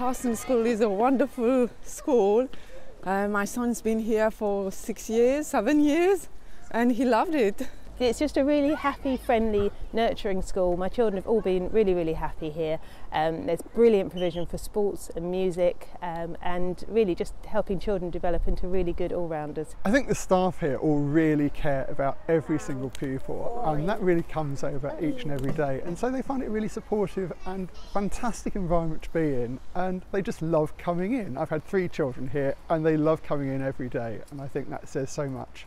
Carson School is a wonderful school. Uh, my son's been here for six years, seven years, and he loved it. It's just a really happy, friendly, nurturing school. My children have all been really, really happy here. Um, there's brilliant provision for sports and music um, and really just helping children develop into really good all-rounders. I think the staff here all really care about every single pupil and that really comes over each and every day and so they find it really supportive and fantastic environment to be in and they just love coming in. I've had three children here and they love coming in every day and I think that says so much.